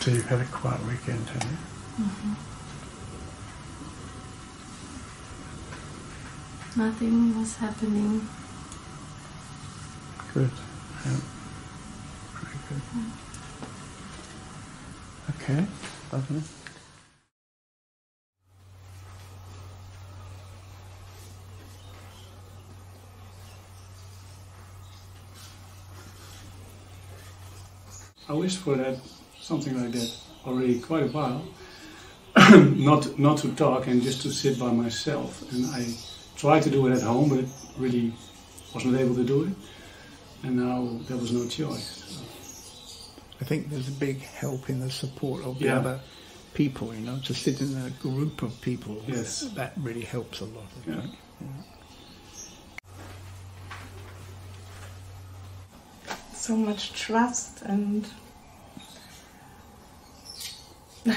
So you've had a quiet weekend, have you? Mm-hmm. Nothing was happening. Good. Yeah. Very good. Okay. Lovely. I wish for that something like that already quite a while. not not to talk and just to sit by myself. And I tried to do it at home, but really was not able to do it. And now there was no choice. I think there's a big help in the support of the Yeah. other people, you know, to sit in a group of people. Yes. That really helps a lot, I Yeah. think. so much trust and yeah.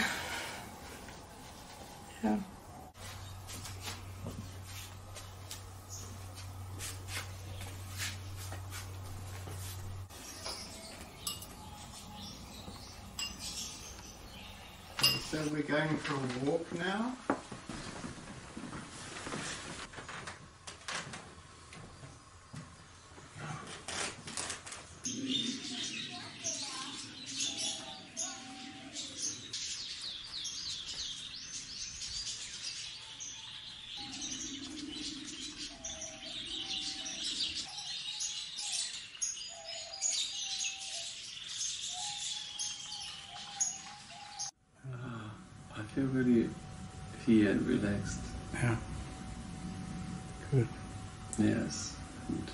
So we're going for a walk now. Feel really here and relaxed. Yeah. Good. Yes. And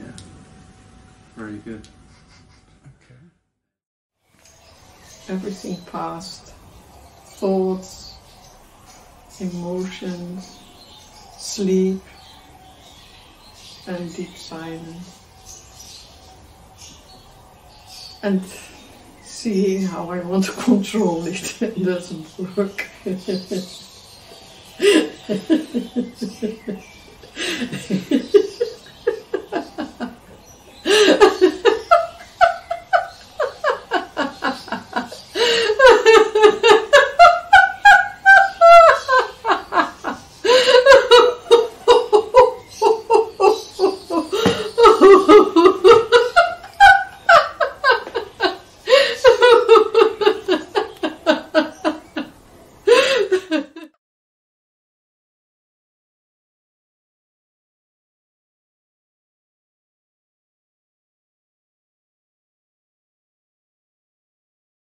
yeah. Very good. Okay. Everything passed. Thoughts, emotions, sleep, and deep silence. And seeing how I want to control it it doesn't work.